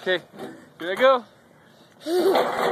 Okay, here I go.